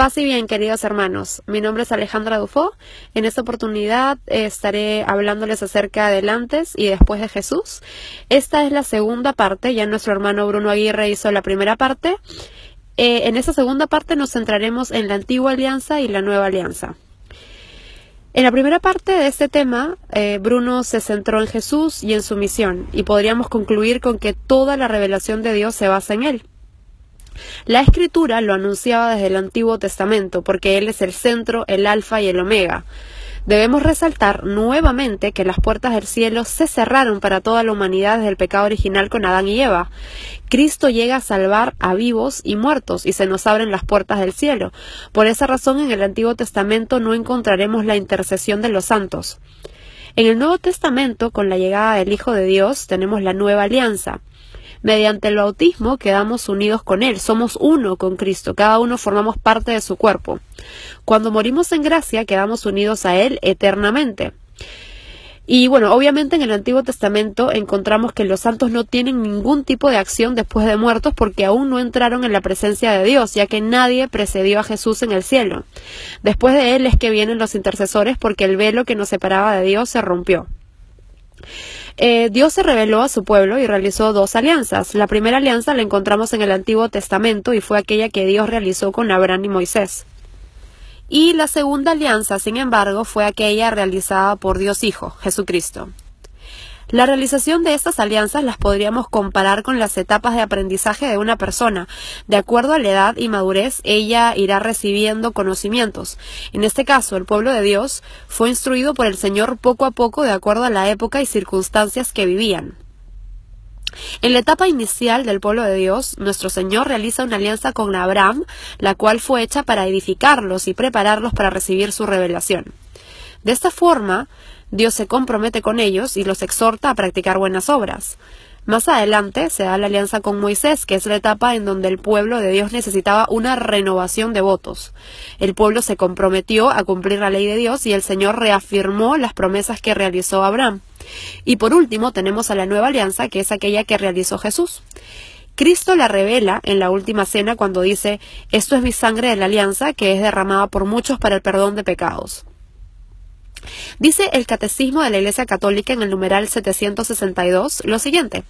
Paz y bien, queridos hermanos. Mi nombre es Alejandra Dufo. En esta oportunidad eh, estaré hablándoles acerca del antes y después de Jesús. Esta es la segunda parte. Ya nuestro hermano Bruno Aguirre hizo la primera parte. Eh, en esta segunda parte nos centraremos en la antigua alianza y la nueva alianza. En la primera parte de este tema, eh, Bruno se centró en Jesús y en su misión, y podríamos concluir con que toda la revelación de Dios se basa en él. La escritura lo anunciaba desde el Antiguo Testamento, porque Él es el centro, el alfa y el omega. Debemos resaltar nuevamente que las puertas del cielo se cerraron para toda la humanidad desde el pecado original con Adán y Eva. Cristo llega a salvar a vivos y muertos y se nos abren las puertas del cielo. Por esa razón en el Antiguo Testamento no encontraremos la intercesión de los santos. En el Nuevo Testamento, con la llegada del Hijo de Dios, tenemos la nueva alianza. Mediante el bautismo quedamos unidos con Él, somos uno con Cristo, cada uno formamos parte de su cuerpo. Cuando morimos en gracia quedamos unidos a Él eternamente. Y bueno, obviamente en el Antiguo Testamento encontramos que los santos no tienen ningún tipo de acción después de muertos porque aún no entraron en la presencia de Dios, ya que nadie precedió a Jesús en el cielo. Después de Él es que vienen los intercesores porque el velo que nos separaba de Dios se rompió. Eh, Dios se reveló a su pueblo y realizó dos alianzas. La primera alianza la encontramos en el Antiguo Testamento y fue aquella que Dios realizó con Abraham y Moisés. Y la segunda alianza, sin embargo, fue aquella realizada por Dios Hijo, Jesucristo. La realización de estas alianzas las podríamos comparar con las etapas de aprendizaje de una persona. De acuerdo a la edad y madurez, ella irá recibiendo conocimientos. En este caso, el pueblo de Dios fue instruido por el Señor poco a poco de acuerdo a la época y circunstancias que vivían. En la etapa inicial del pueblo de Dios, nuestro Señor realiza una alianza con Abraham, la cual fue hecha para edificarlos y prepararlos para recibir su revelación. De esta forma, Dios se compromete con ellos y los exhorta a practicar buenas obras. Más adelante se da la alianza con Moisés, que es la etapa en donde el pueblo de Dios necesitaba una renovación de votos. El pueblo se comprometió a cumplir la ley de Dios y el Señor reafirmó las promesas que realizó Abraham. Y por último tenemos a la nueva alianza, que es aquella que realizó Jesús. Cristo la revela en la última cena cuando dice, Esto es mi sangre de la alianza que es derramada por muchos para el perdón de pecados. Dice el Catecismo de la Iglesia Católica en el numeral 762 lo siguiente,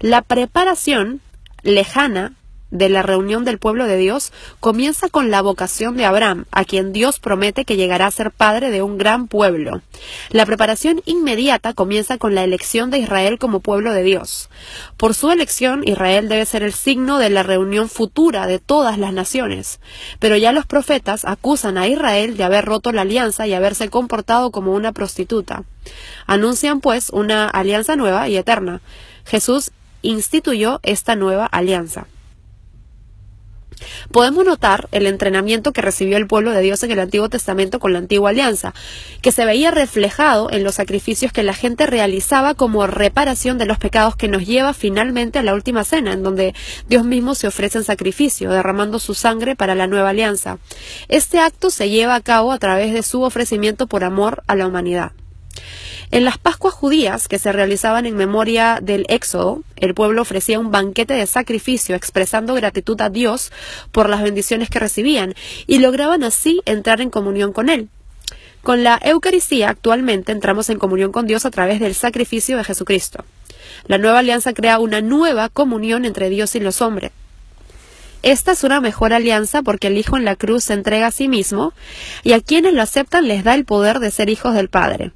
la preparación lejana de la reunión del pueblo de Dios comienza con la vocación de Abraham, a quien Dios promete que llegará a ser padre de un gran pueblo. La preparación inmediata comienza con la elección de Israel como pueblo de Dios. Por su elección, Israel debe ser el signo de la reunión futura de todas las naciones. Pero ya los profetas acusan a Israel de haber roto la alianza y haberse comportado como una prostituta. Anuncian, pues, una alianza nueva y eterna. Jesús instituyó esta nueva alianza. Podemos notar el entrenamiento que recibió el pueblo de Dios en el Antiguo Testamento con la antigua alianza, que se veía reflejado en los sacrificios que la gente realizaba como reparación de los pecados que nos lleva finalmente a la última cena, en donde Dios mismo se ofrece en sacrificio, derramando su sangre para la nueva alianza. Este acto se lleva a cabo a través de su ofrecimiento por amor a la humanidad. En las Pascuas judías que se realizaban en memoria del Éxodo, el pueblo ofrecía un banquete de sacrificio expresando gratitud a Dios por las bendiciones que recibían y lograban así entrar en comunión con Él. Con la Eucaristía actualmente entramos en comunión con Dios a través del sacrificio de Jesucristo. La nueva alianza crea una nueva comunión entre Dios y los hombres. Esta es una mejor alianza porque el Hijo en la cruz se entrega a sí mismo y a quienes lo aceptan les da el poder de ser hijos del Padre.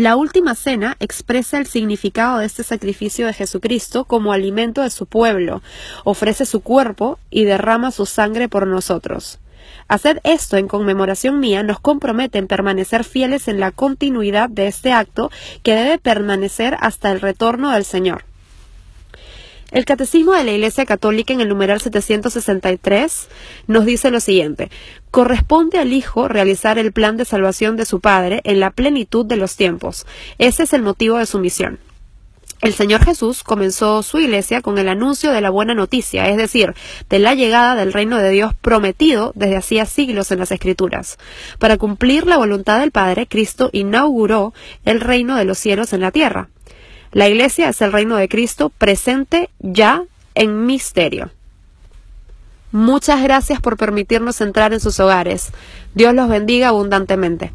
La última cena expresa el significado de este sacrificio de Jesucristo como alimento de su pueblo, ofrece su cuerpo y derrama su sangre por nosotros. Hacer esto en conmemoración mía nos compromete en permanecer fieles en la continuidad de este acto que debe permanecer hasta el retorno del Señor. El Catecismo de la Iglesia Católica en el numeral 763 nos dice lo siguiente, corresponde al Hijo realizar el plan de salvación de su Padre en la plenitud de los tiempos. Ese es el motivo de su misión. El Señor Jesús comenzó su iglesia con el anuncio de la buena noticia, es decir, de la llegada del reino de Dios prometido desde hacía siglos en las Escrituras. Para cumplir la voluntad del Padre, Cristo inauguró el reino de los cielos en la tierra. La iglesia es el reino de Cristo presente ya en misterio. Muchas gracias por permitirnos entrar en sus hogares. Dios los bendiga abundantemente.